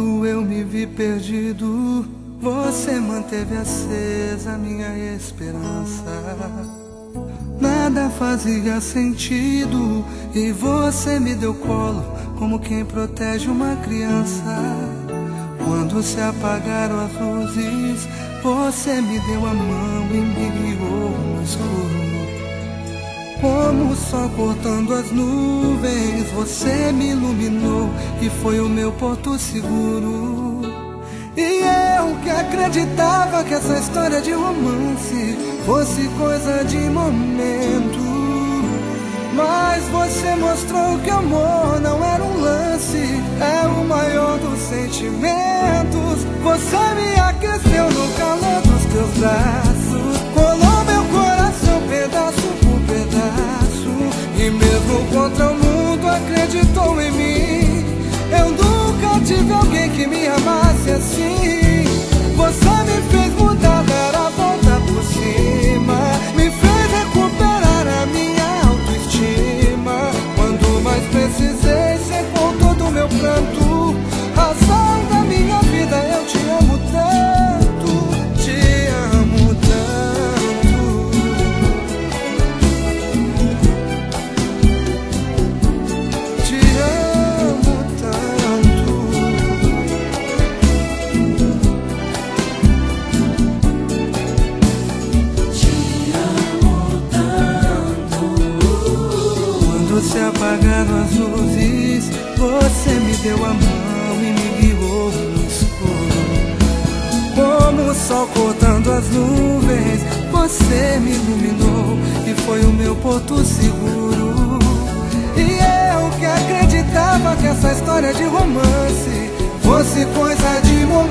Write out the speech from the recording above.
eu me vi perdido, você manteve acesa minha esperança. Nada fazia sentido e você me deu colo como quem protege uma criança. Quando se apagaram as luzes, você me deu a mão e me guiou no escuro. Como o sol cortando as nuvens, você me iluminou e foi o meu porto seguro. E eu que acreditava que essa história de romance fosse coisa de momento. Mas você mostrou que amor não era um lance, é o maior dos sentimentos. Você me aqueceu no calor dos teus braços, em mim. Eu nunca tive alguém que me amasse assim. Você me fez mudar, dar a volta por cima. Me fez recuperar a minha autoestima. Quando mais precisei, secou todo o meu pranto apagaram as luzes, você me deu a mão e me guiou no escuro. Como o sol cortando as nuvens, você me iluminou e foi o meu porto seguro. E eu que acreditava que essa história de romance fosse coisa de momento,